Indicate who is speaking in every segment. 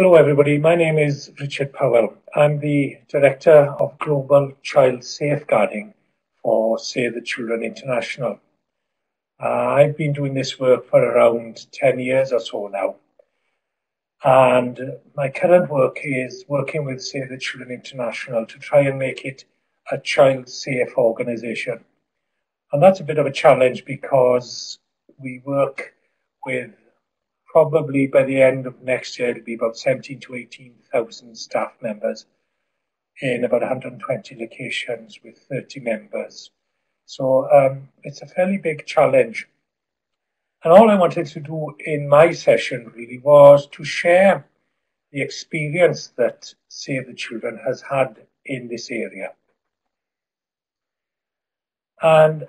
Speaker 1: Hello, everybody. My name is Richard Powell. I'm the Director of Global Child Safeguarding for Save the Children International. Uh, I've been doing this work for around 10 years or so now. And my current work is working with Save the Children International to try and make it a child safe organization. And that's a bit of a challenge because we work with probably by the end of next year, it'll be about 17 to 18,000 staff members in about 120 locations with 30 members. So um, it's a fairly big challenge. And all I wanted to do in my session really was to share the experience that Save the Children has had in this area. And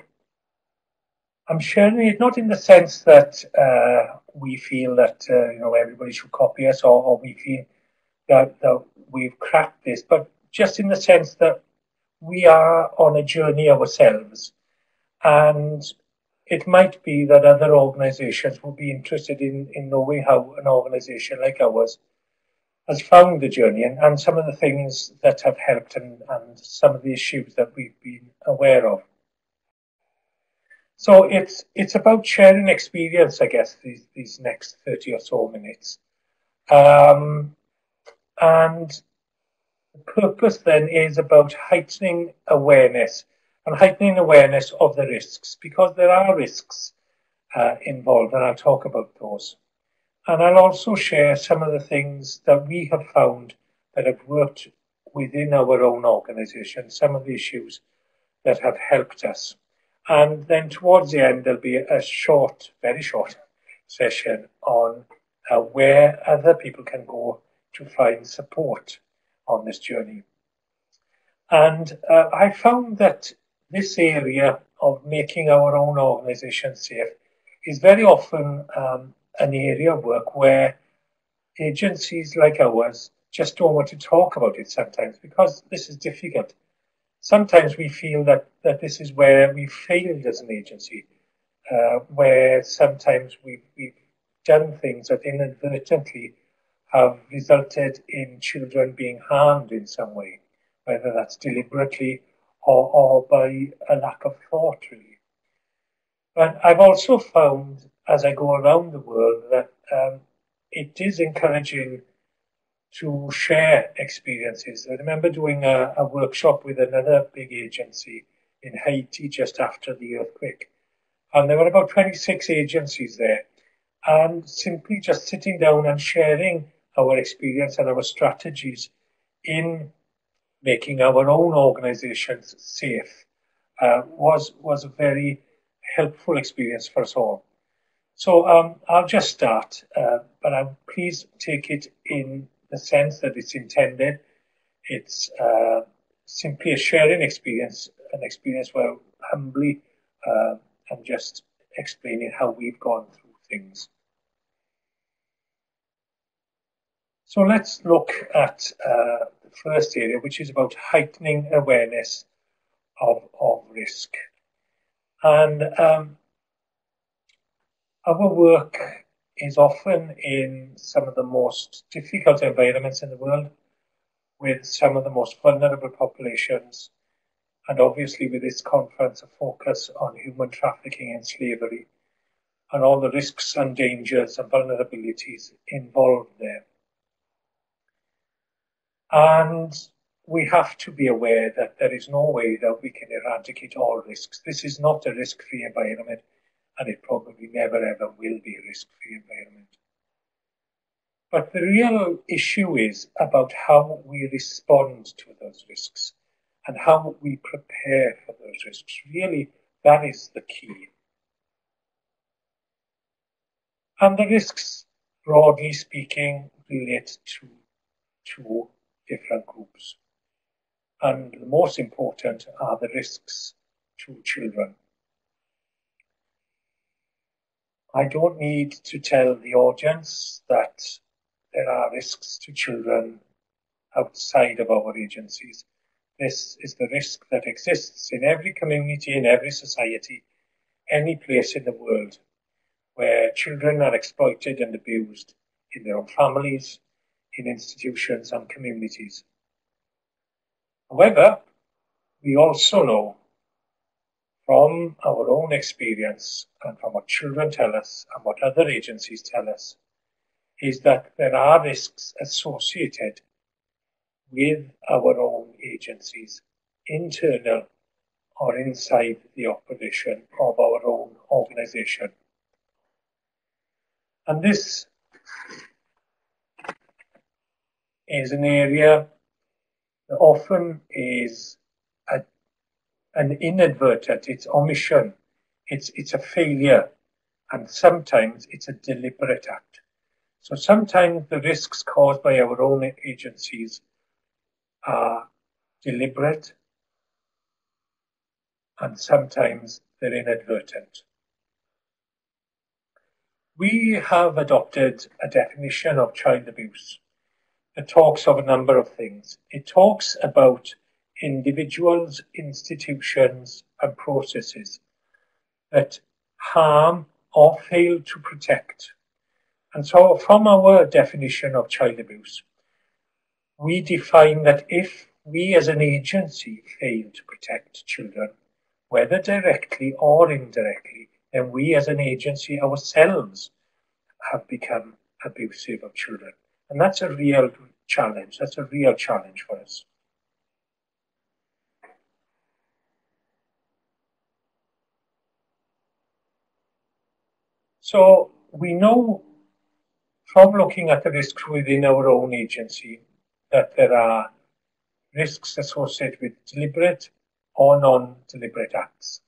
Speaker 1: I'm sharing it not in the sense that uh, we feel that uh, you know everybody should copy us, or, or we feel that, that we've cracked this, but just in the sense that we are on a journey ourselves, and it might be that other organisations will be interested in, in knowing how an organisation like ours has found the journey and, and some of the things that have helped and, and some of the issues that we've been aware of. So it's it's about sharing experience, I guess, these these next thirty or so minutes, um, and the purpose then is about heightening awareness and heightening awareness of the risks because there are risks uh, involved, and I'll talk about those. And I'll also share some of the things that we have found that have worked within our own organisation, some of the issues that have helped us. And then towards the end, there'll be a short, very short session on uh, where other people can go to find support on this journey. And uh, I found that this area of making our own organization safe is very often um, an area of work where agencies like ours just don't want to talk about it sometimes because this is difficult sometimes we feel that, that this is where we failed as an agency, uh, where sometimes we've, we've done things that inadvertently have resulted in children being harmed in some way, whether that's deliberately or, or by a lack of thought, really. But I've also found as I go around the world that um, it is encouraging to share experiences. I remember doing a, a, workshop with another big agency in Haiti just after the earthquake. And there were about 26 agencies there. And simply just sitting down and sharing our experience and our strategies in making our own organizations safe uh, was, was a very helpful experience for us all. So um, I'll just start, uh, but I'll please take it in the sense that it's intended. It's uh, simply a sharing experience, an experience where humbly uh, I'm just explaining how we've gone through things. So let's look at uh, the first area, which is about heightening awareness of, of risk. And um, our work is often in some of the most difficult environments in the world with some of the most vulnerable populations, and obviously with this conference a focus on human trafficking and slavery and all the risks and dangers and vulnerabilities involved there. And we have to be aware that there is no way that we can eradicate all risks. This is not a risk-free environment and it probably never ever will be a risk-free environment. But the real issue is about how we respond to those risks and how we prepare for those risks. Really, that is the key. And the risks, broadly speaking, relate to two different groups. And the most important are the risks to children. I don't need to tell the audience that there are risks to children outside of our agencies. This is the risk that exists in every community, in every society, any place in the world where children are exploited and abused in their own families, in institutions and communities. However, we also know from our own experience and from what children tell us and what other agencies tell us is that there are risks associated with our own agencies, internal or inside the operation of our own organization. And this is an area that often is an inadvertent, it's omission, it's, it's a failure, and sometimes it's a deliberate act. So sometimes the risks caused by our own agencies are deliberate and sometimes they're inadvertent. We have adopted a definition of child abuse that talks of a number of things. It talks about individuals, institutions, and processes that harm or fail to protect. And so, from our definition of child abuse, we define that if we as an agency fail to protect children, whether directly or indirectly, then we as an agency ourselves have become abusive of children. And that's a real challenge. That's a real challenge for us. So we know from looking at the risks within our own agency that there are risks associated with deliberate or non-deliberate acts.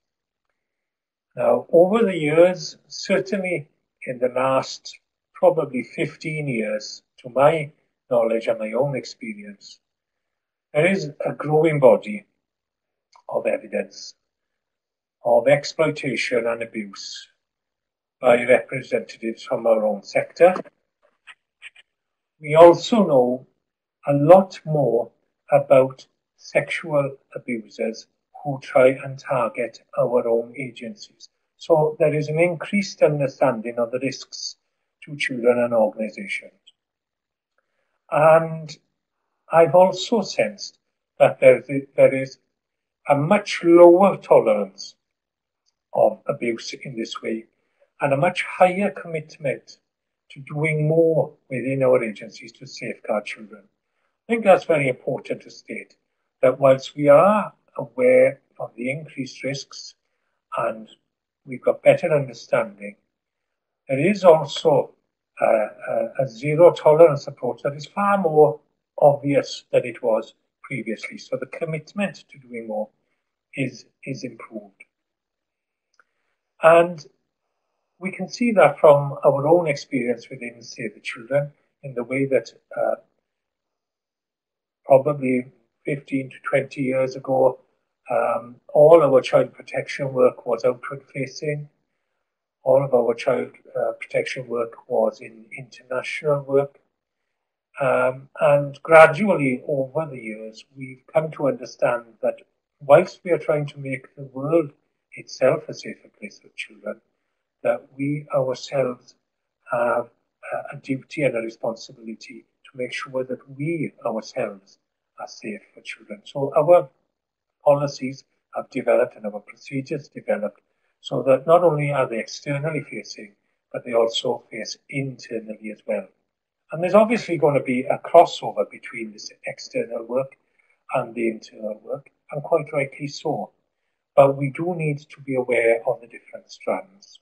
Speaker 1: Now, over the years, certainly in the last probably 15 years, to my knowledge and my own experience, there is a growing body of evidence of exploitation and abuse by representatives from our own sector. We also know a lot more about sexual abusers who try and target our own agencies. So there is an increased understanding of the risks to children and organizations. And I've also sensed that there, there is a much lower tolerance of abuse in this way and a much higher commitment to doing more within our agencies to safeguard children. I think that's very important to state that whilst we are aware of the increased risks and we've got better understanding. There is also a, a, a zero tolerance approach that is far more obvious than it was previously. So the commitment to doing more is, is improved. And we can see that from our own experience within Save the Children in the way that uh, probably 15 to 20 years ago, um, all our child protection work was outward facing. All of our child uh, protection work was in international work. Um, and gradually over the years, we've come to understand that whilst we are trying to make the world itself a safer place for children, that we ourselves have a duty and a responsibility to make sure that we ourselves are safe for children. So our policies have developed and our procedures developed so that not only are they externally facing, but they also face internally as well. And there's obviously going to be a crossover between this external work and the internal work, and quite rightly so. But we do need to be aware of the different strands.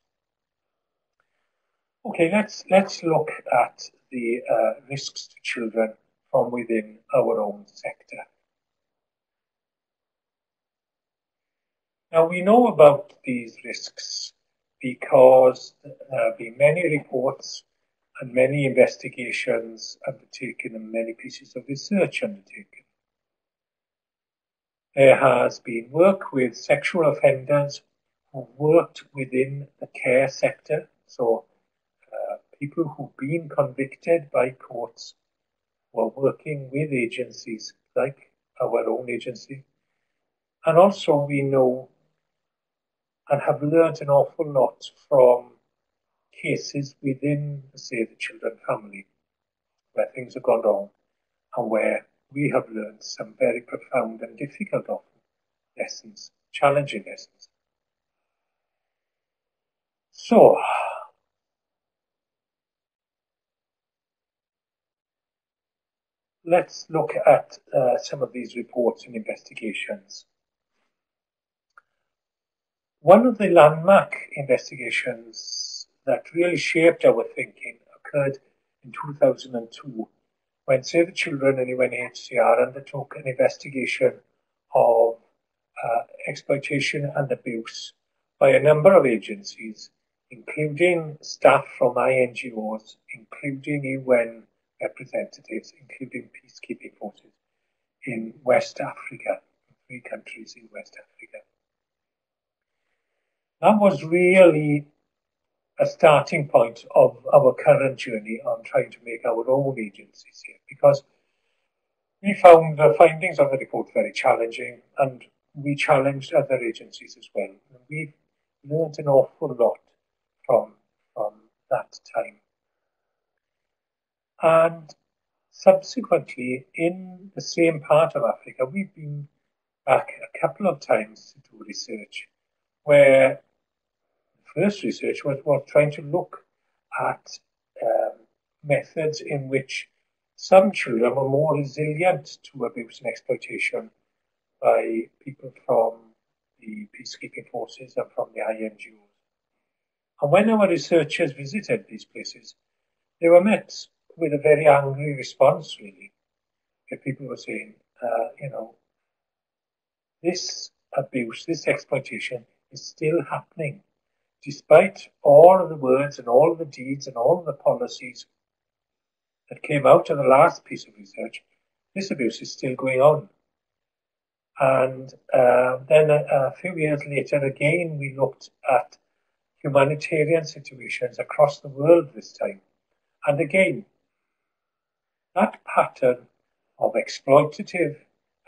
Speaker 1: Okay, let's let's look at the uh, risks to children from within our own sector. Now we know about these risks because there have been many reports and many investigations undertaken and many pieces of research undertaken. There has been work with sexual offenders who worked within the care sector, so people who've been convicted by courts were working with agencies like our own agency. And also we know and have learned an awful lot from cases within Save the Children family, where things have gone wrong and where we have learned some very profound and difficult often lessons, challenging lessons. So, let's look at uh, some of these reports and investigations. One of the landmark investigations that really shaped our thinking occurred in 2002 when Save the Children and UNHCR undertook an investigation of uh, exploitation and abuse by a number of agencies, including staff from INGOs, including UN representatives, including peacekeeping forces in West Africa, three countries in West Africa. That was really a starting point of our current journey on trying to make our own agencies here because we found the findings of the report very challenging and we challenged other agencies as well. And we've learned an awful lot from, from that time. And subsequently, in the same part of Africa, we've been back a couple of times to do research where the first research was, was trying to look at um, methods in which some children were more resilient to abuse and exploitation by people from the peacekeeping forces and from the INGOs. And when our researchers visited these places, they were met with a very angry response, really. If people were saying, uh, you know, this abuse, this exploitation is still happening, despite all of the words and all of the deeds and all of the policies that came out of the last piece of research, this abuse is still going on. And uh, then a, a, few years later, again, we looked at humanitarian situations across the world this time. And again, that pattern of exploitative,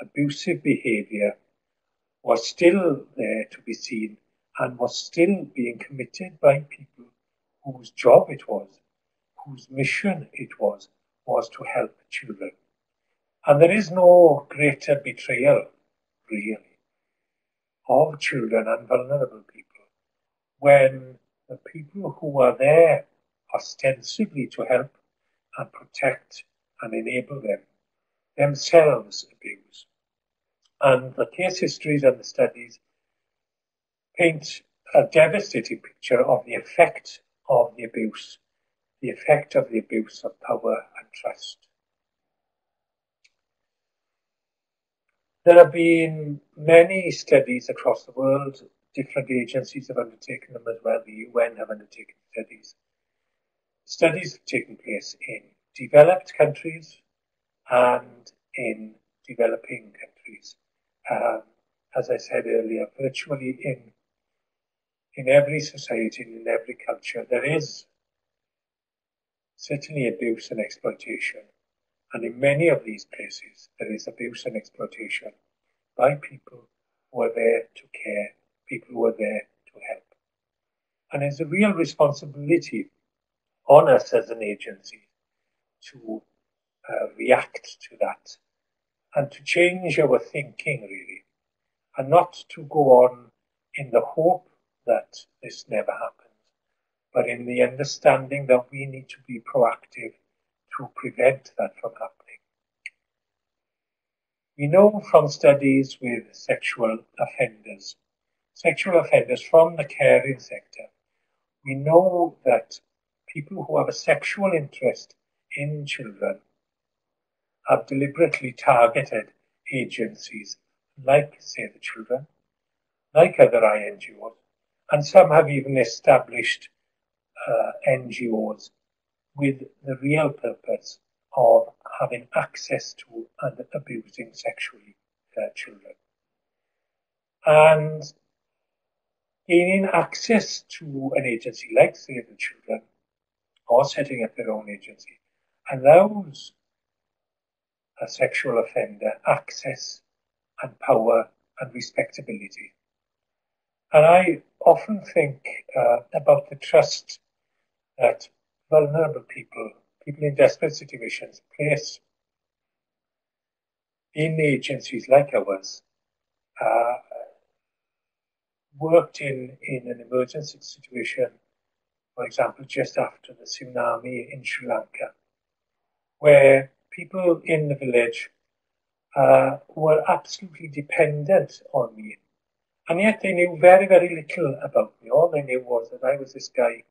Speaker 1: abusive behavior was still there to be seen and was still being committed by people whose job it was, whose mission it was, was to help children. And there is no greater betrayal really, of children and vulnerable people when the people who are there ostensibly to help and protect and enable them themselves abuse. And the case histories and the studies paint a devastating picture of the effect of the abuse, the effect of the abuse of power and trust. There have been many studies across the world. Different agencies have undertaken them as well. The UN have undertaken studies. Studies have taken place in developed countries and in developing countries. Um, as I said earlier, virtually in in every society in every culture, there is certainly abuse and exploitation. And in many of these places, there is abuse and exploitation by people who are there to care, people who are there to help. And it's a real responsibility on us as an agency to uh, react to that and to change our thinking, really, and not to go on in the hope that this never happens, but in the understanding that we need to be proactive to prevent that from happening. We know from studies with sexual offenders, sexual offenders from the caring sector, we know that people who have a sexual interest in children have deliberately targeted agencies like Save the Children, like other NGOs, and some have even established uh, NGOs with the real purpose of having access to and abusing sexually uh, children. And gaining access to an agency like Save the Children or setting up their own agency allows a sexual offender access and power and respectability. And I often think uh, about the trust that vulnerable people people in desperate situations place in agencies like ours uh, worked in, in an emergency situation, for example, just after the tsunami in Sri Lanka, where people in the village uh, were absolutely dependent on me. And yet they knew very, very little about me. All they knew was that I was this guy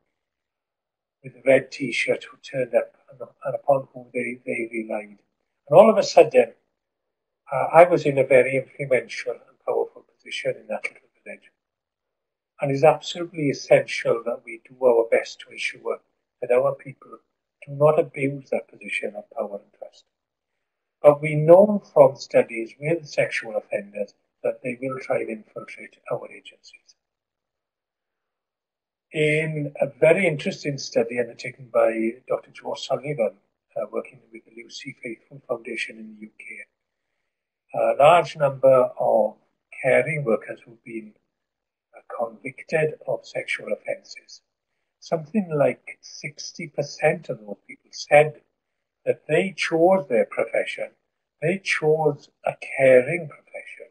Speaker 1: with a red t-shirt who turned up and, and upon whom they, they relied. And all of a sudden, uh, I was in a very influential and powerful position in that little village. And it's absolutely essential that we do our best to ensure that our people do not abuse that position of power and trust. But we know from studies with sexual offenders that they will try and infiltrate our agencies. In a very interesting study undertaken by Dr. Joe Sullivan, uh, working with the Lucy Faithfull Foundation in the UK, a large number of caring workers who've been uh, convicted of sexual offences. Something like 60% of those people said that they chose their profession, they chose a caring profession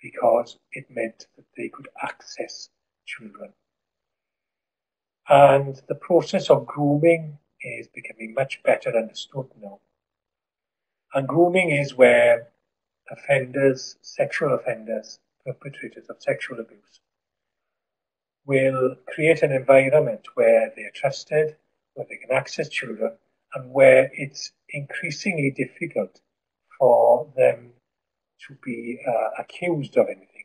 Speaker 1: because it meant that they could access children. And the process of grooming is becoming much better understood now. And grooming is where offenders, sexual offenders, perpetrators of sexual abuse, will create an environment where they are trusted, where they can access children, and where it's increasingly difficult for them to be uh, accused of anything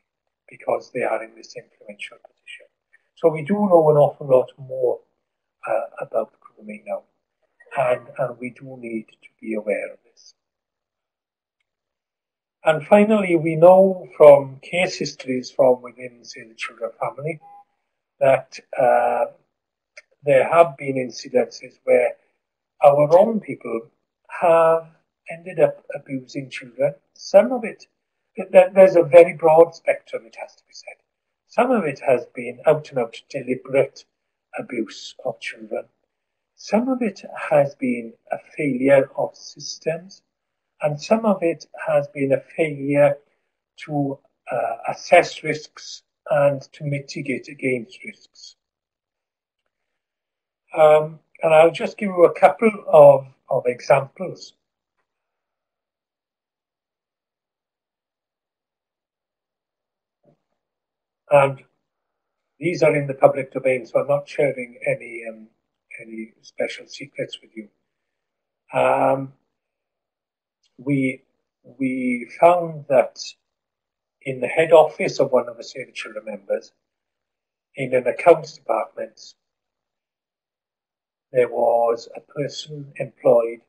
Speaker 1: because they are in this influential position. So we do know an awful lot more uh, about grooming now, and, and we do need to be aware of this. And finally, we know from case histories from within, Save the Children family, that uh, there have been incidences where our own people have ended up abusing children. Some of it, there's a very broad spectrum, it has to be said. Some of it has been out and out deliberate abuse of children. Some of it has been a failure of systems and some of it has been a failure to uh, assess risks and to mitigate against risks. Um, and I'll just give you a couple of, of examples. And these are in the public domain, so I'm not sharing any um, any special secrets with you. Um, we we found that in the head office of one of the Children members, in an accounts department, there was a person employed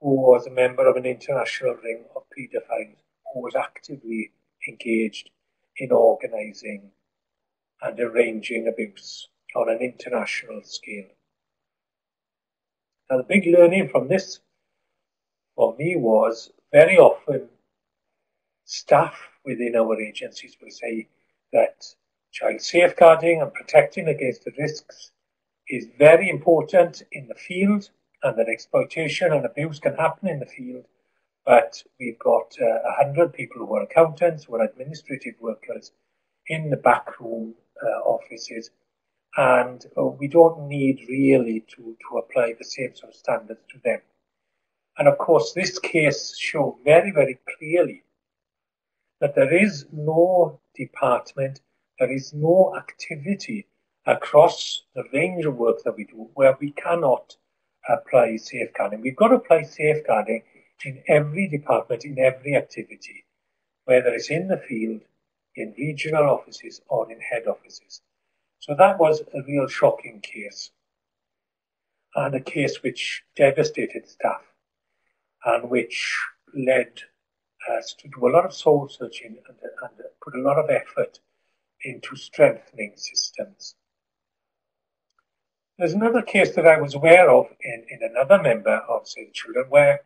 Speaker 1: who was a member of an international ring of paedophiles who was actively engaged in organising and arranging abuse on an international scale. Now, the big learning from this for me was very often staff within our agencies will say that child safeguarding and protecting against the risks is very important in the field and that exploitation and abuse can happen in the field. But we've got uh, a uh, hundred people who are accountants, who are administrative workers in the backroom uh, offices, and uh, we don't need really to, to apply the same sort of standards to them. And of course, this case showed very, very clearly that there is no department, there is no activity across the range of work that we do where we cannot apply safeguarding. We've got to apply safeguarding in every department, in every activity, whether it's in the field, in regional offices, or in head offices. So that was a real shocking case, and a case which devastated staff and which led us to do a lot of soul searching and, and put a lot of effort into strengthening systems. There's another case that I was aware of in, in another member of Save Children where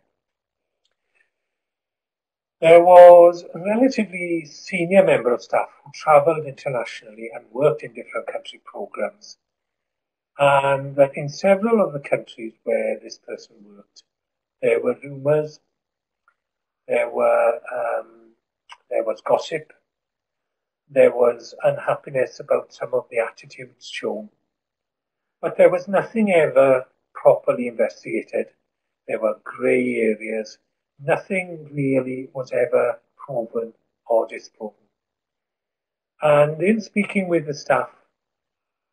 Speaker 1: there was a relatively senior member of staff who travelled internationally and worked in different country programs. and that in several of the countries where this person worked, there were rumours, there were um, there was gossip, there was unhappiness about some of the attitudes shown, but there was nothing ever properly investigated. There were grey areas. Nothing really was ever proven or disproven. And in speaking with the staff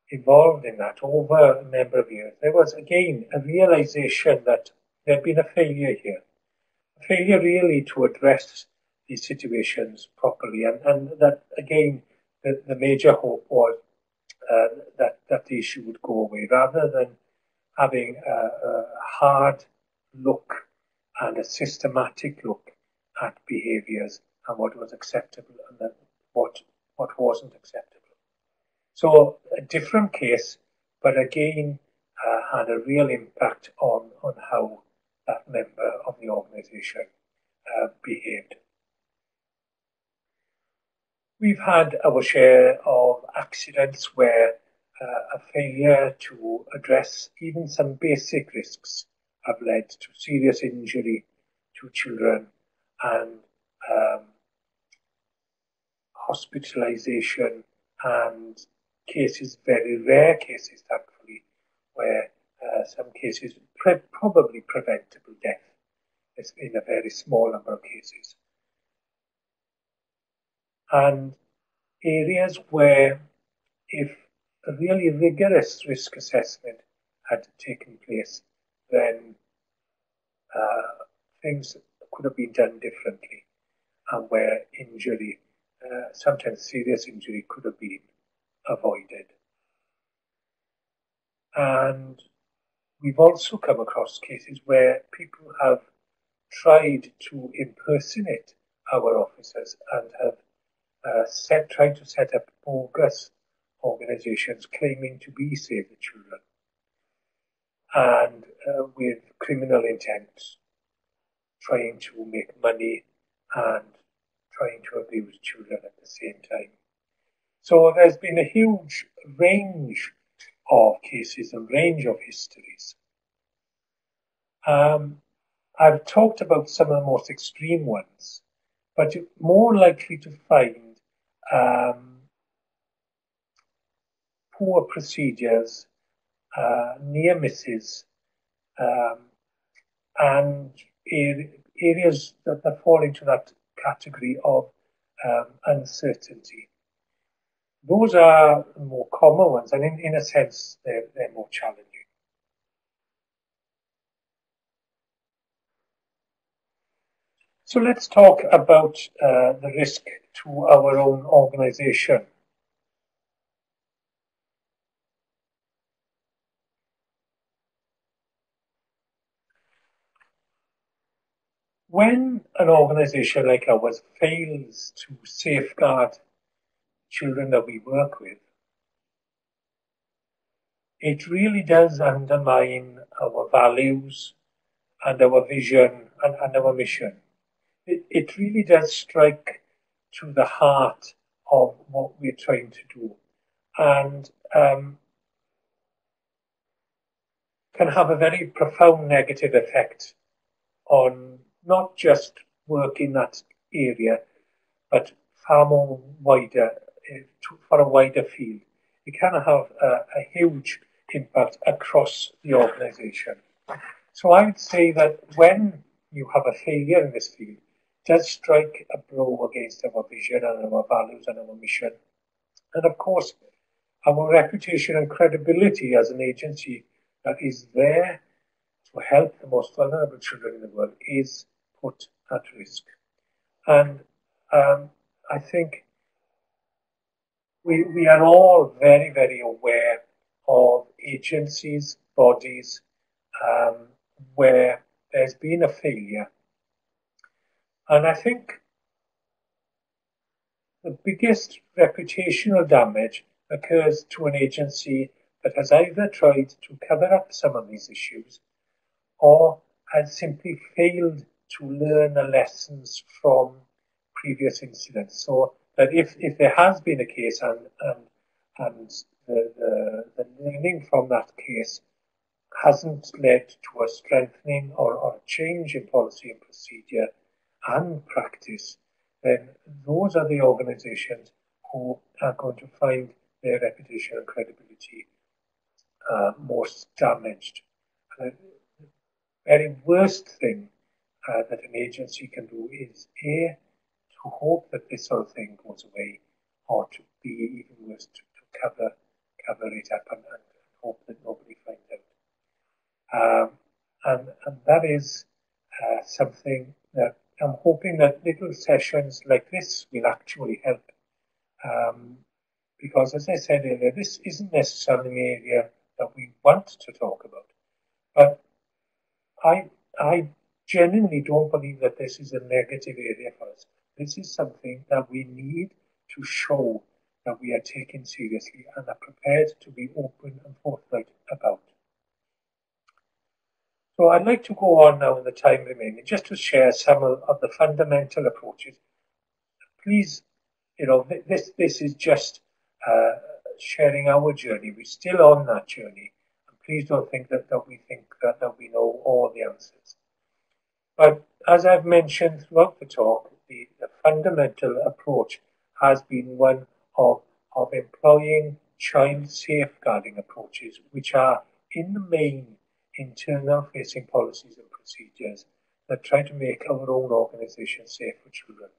Speaker 1: involved in that over a number of years, there was again a realization that there had been a failure here. Failure really to address these situations properly, and, and that again, the, the major hope was uh, that, that the issue would go away rather than having a, a hard look and a systematic look at behaviours and what was acceptable and what what wasn't acceptable. So a different case, but again uh, had a real impact on on how that member of the organisation uh, behaved. We've had our share of accidents where uh, a failure to address even some basic risks have led to serious injury to children and um, hospitalization and cases, very rare cases, thankfully, where uh, some cases pre- probably preventable death in a very small number of cases. And areas where if a really rigorous risk assessment had taken place, then uh, things could have been done differently, and where injury, uh, sometimes serious injury, could have been avoided. And we've also come across cases where people have tried to impersonate our officers and have uh, set, tried to set up bogus organizations claiming to be Save the Children and uh, with criminal intent, trying to make money and trying to abuse children at the same time. So there's been a huge range of cases, a range of histories. Um, I've talked about some of the most extreme ones, but you're more likely to find um, poor procedures, uh, near misses, um, and areas that, fall into that category of um, uncertainty. Those are more common ones, and in, in a sense, they're, they're more challenging. So let's talk about uh, the risk to our own organization. When an organization like ours fails to safeguard children that we work with, it really does undermine our values and our vision and, and our mission. It, it really does strike to the heart of what we're trying to do and um, can have a very profound negative effect on not just work in that area, but far more wider, uh, for a wider field. It can have a, a huge impact across the organisation. So I would say that when you have a failure in this field, it does strike a blow against our vision and our values and our mission. And of course, our reputation and credibility as an agency that is there to help the most vulnerable children in the world is put at risk. And um, I think we, we are all very, very aware of agencies, bodies, um, where there's been a failure. And I think the biggest reputational damage occurs to an agency that has either tried to cover up some of these issues or has simply failed to learn the lessons from previous incidents. So that if, if there has been a case and, and, and the, the, the learning from that case hasn't led to a strengthening or, or change in policy and procedure and practice, then those are the organizations who are going to find their reputation and credibility uh, most damaged. And the very worst thing uh, that an agency can do is A, to hope that this sort of thing goes away, or to be even worse, to, to cover cover it up and, and, hope that nobody finds out. Um, and, and that is uh, something that I'm hoping that little sessions like this will actually help. Um, because as I said earlier, this isn't necessarily an area that we want to talk about. But I, I genuinely don't believe that this is a negative area for us. This is something that we need to show that we are taken seriously and are prepared to be open and forthright about. So I'd like to go on now in the time remaining just to share some of, the fundamental approaches. Please, you know, this, this is just uh, sharing our journey. We're still on that journey. And please don't think that, that we think that, that we know all the answers. But as I've mentioned throughout the talk, the, the fundamental approach has been one of, of employing child safeguarding approaches, which are in the main internal facing policies and procedures that try to make our own organisation safe for children.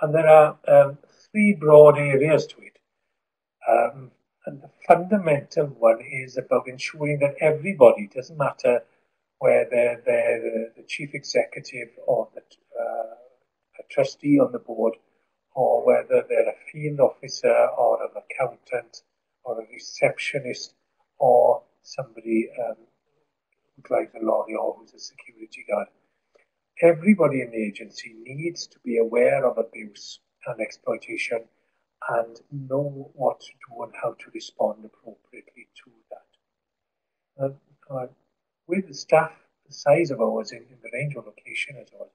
Speaker 1: And there are um, three broad areas to it. Um, and the fundamental one is about ensuring that everybody, doesn't matter whether they're the, the chief executive or the uh, trustee on the board, or whether they're a field officer or an accountant or a receptionist or somebody um, who drives a lorry or who's a security guard. Everybody in the agency needs to be aware of abuse and exploitation and know what to do and how to respond appropriately to that. Uh, uh, with the staff the size of ours in, in the range of location as well,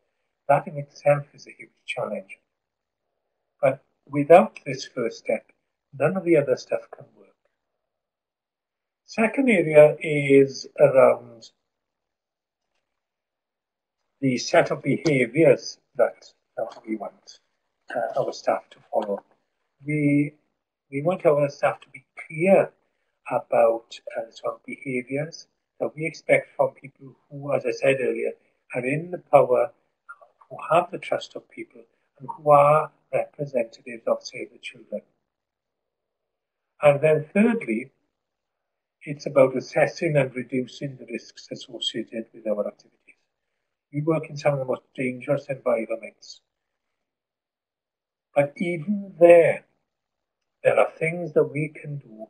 Speaker 1: that in itself is a huge challenge. But without this first step, none of the other stuff can work. Second area is around the set of behaviors that, we want uh, our staff to follow. We, we want our staff to be clear about uh, of behaviors that we expect from people who, as I said earlier, are in the power, who have the trust of people, and who are representatives of Save the Children. And then thirdly, it's about assessing and reducing the risks associated with our activities. We work in some of the most dangerous environments. But even there, there are things that we can do,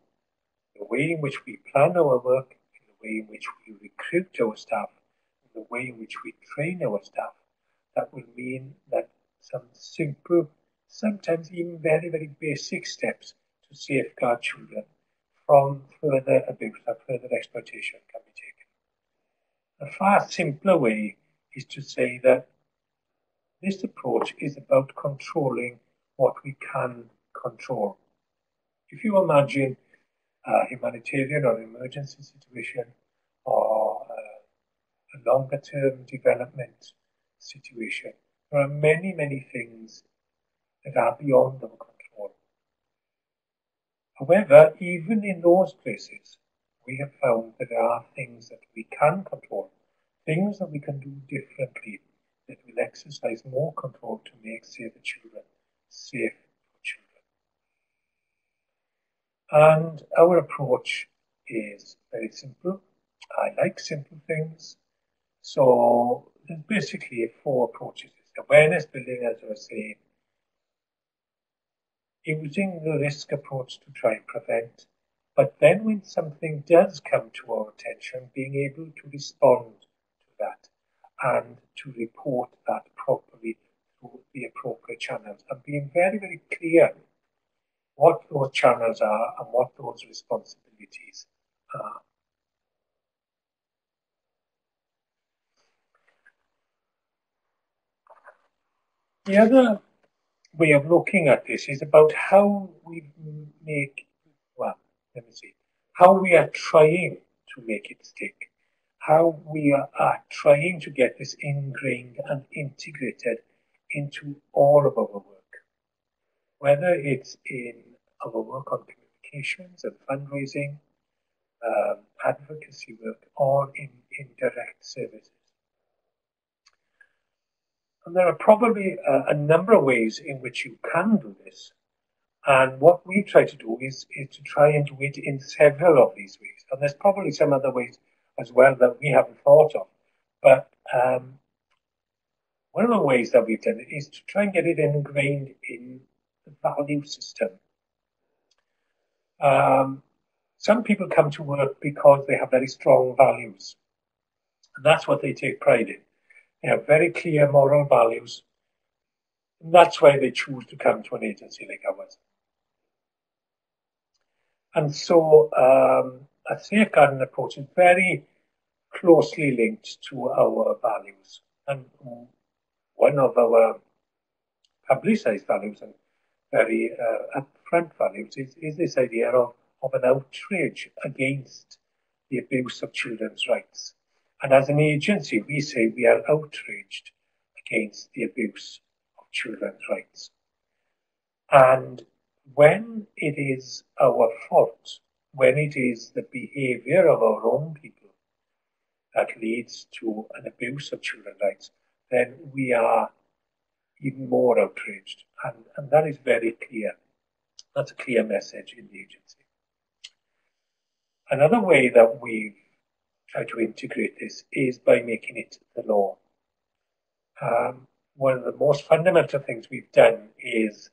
Speaker 1: the way in which we plan our work, in the way in which we recruit our staff, in the way in which we train our staff, that will mean that some simple sometimes even very, very basic steps to safeguard children from further abuse further exploitation can be taken. A far simpler way is to say that this approach is about controlling what we can control. If you imagine a humanitarian or emergency situation or uh, a longer term development situation, there are many, many things that are beyond our control. However, even in those places, we have found that there are things that we can control, things that we can do differently that will exercise more control to make safer children safe for children. And our approach is very simple. I like simple things. So there's basically four approaches. It's awareness building, as I was saying, using the risk approach to try and prevent. But then when something does come to our attention, being able to respond to that and to report that properly through the appropriate channels and being very, very clear what those channels are and what those responsibilities are. The other way of looking at this is about how we make, well, let me see, how we are trying to make it stick, how we are, are trying to get this ingrained and integrated into all of our work, whether it's in our work on communications and fundraising, um, advocacy work, or in, in direct services. And there are probably a, a, number of ways in which you can do this. And what we try to do is, is to try and do it in several of these ways. And there's probably some other ways as well that we haven't thought of. But um, one of the ways that we've done it is to try and get it ingrained in the value system. Um, some people come to work because they have very strong values. And that's what they take pride in. Have very clear moral values. And that's why they choose to come to an agency like ours. And so um, a safeguarding approach is very closely linked to our values. And one of our publicized values and very uh, upfront values is, is this idea of, of an outrage against the abuse of children's rights. And as an agency, we say we are outraged against the abuse of children's rights. And when it is our fault, when it is the behavior of our own people that leads to an abuse of children's rights, then we are even more outraged. And, and that is very clear. That's a clear message in the agency. Another way that we've tried to integrate this is by making it the law. Um, one of the most fundamental things we've done is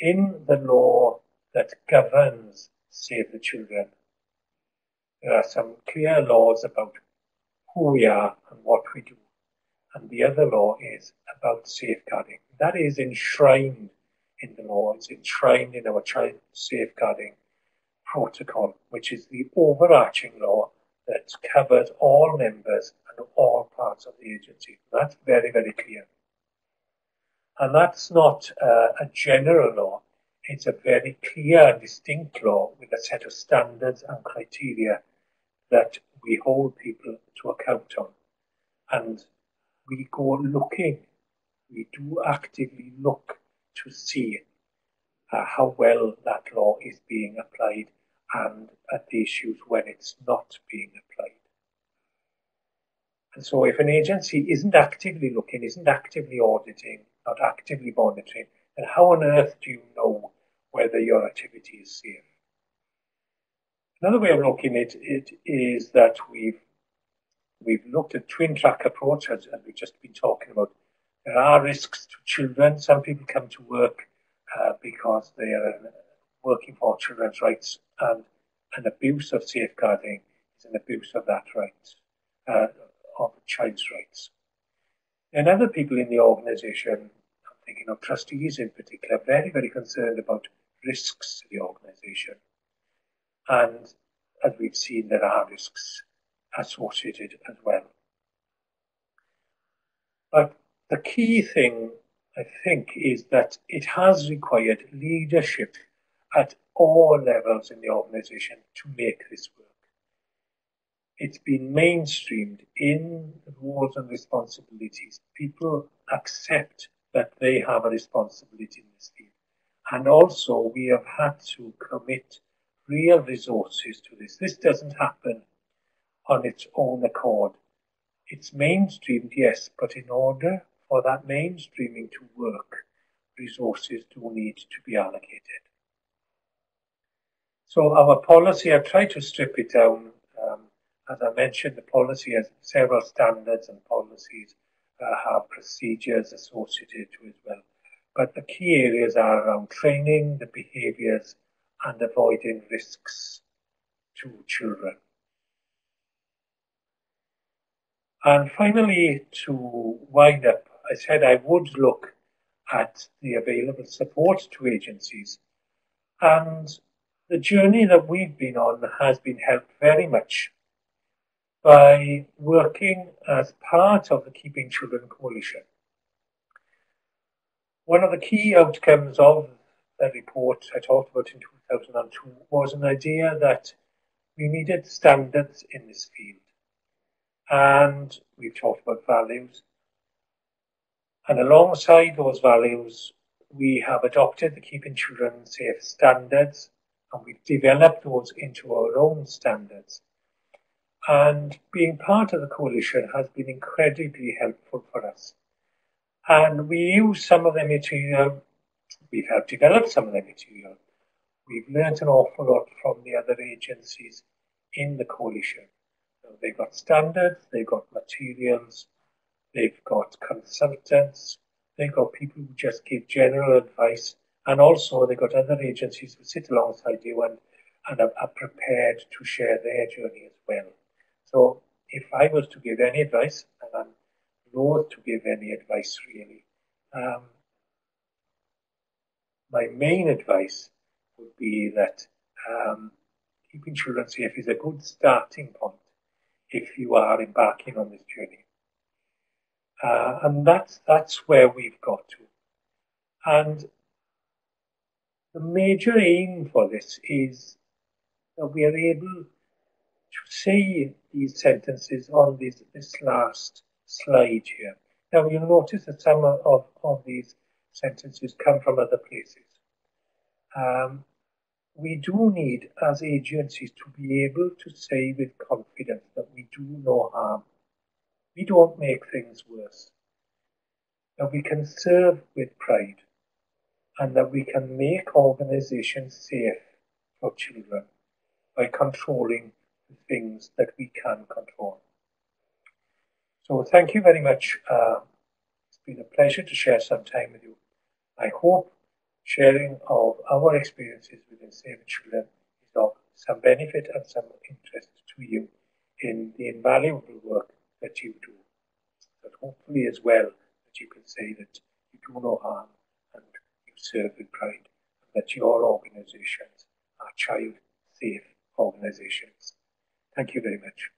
Speaker 1: in the law that governs Save the Children, there are some clear laws about who we are and what we do. And the other law is about safeguarding. That is enshrined in the law. It's enshrined in our child safeguarding protocol, which is the overarching law that covers all members and all parts of the agency. That's very, very clear. And that's not uh, a general law. It's a very clear and distinct law with a set of standards and criteria that we hold people to account on. And we go looking, we do actively look to see uh, how well that law is being applied and at the issues when it's not being applied. And so if an agency isn't actively looking, isn't actively auditing, not actively monitoring, then how on earth do you know whether your activity is safe? Another way of looking at it is that we've we've looked at twin track approach as, as we've just been talking about. There are risks to children. Some people come to work uh, because they are working for children's rights and an abuse of safeguarding is an abuse of that right, uh, of a child's rights. And other people in the organisation, I'm thinking of trustees in particular, very, very concerned about risks to the organisation. And as we've seen, there are risks associated as well. But the key thing, I think, is that it has required leadership at all levels in the organization to make this work. It's been mainstreamed in roles and responsibilities. People accept that they have a responsibility in this field. And also, we have had to commit real resources to this. This doesn't happen on its own accord. It's mainstreamed, yes, but in order for that mainstreaming to work, resources do need to be allocated. So our policy, I've tried to strip it down. Um, as I mentioned, the policy has several standards and policies uh, have procedures associated to it as well. But the key areas are around training, the behaviours, and avoiding risks to children. And finally, to wind up, I said I would look at the available support to agencies and the journey that we've been on has been helped very much by working as part of the Keeping Children Coalition. One of the key outcomes of the report I talked about in 2002 was an idea that we needed standards in this field. And we've talked about values. And alongside those values, we have adopted the Keeping Children Safe standards and we've developed those into our own standards. And being part of the coalition has been incredibly helpful for us. And we use some of the material, we've helped develop some of the material. We've learnt an awful lot from the other agencies in the coalition. So they've got standards, they've got materials, they've got consultants, they've got people who just give general advice, and also they've got other agencies who sit alongside you and, and are, are prepared to share their journey as well. So if I was to give any advice, and I'm loath to give any advice really, um, my main advice would be that um, keeping children safe is a good starting point if you are embarking on this journey. Uh, and that's, that's where we've got to. And the major aim for this is that we are able to say these sentences on this, this last slide here. Now you'll notice that some of, of these sentences come from other places. Um, we do need, as agencies, to be able to say with confidence that we do no harm. We don't make things worse. That we can serve with pride and that we can make organizations safe for children by controlling the things that we can control. So thank you very much. Uh, it's been a pleasure to share some time with you. I hope sharing of our experiences within Save Children is of some benefit and some interest to you in the invaluable work that you do. But hopefully as well that you can say that you do no harm serve with pride that your organizations are child safe organizations. Thank you very much.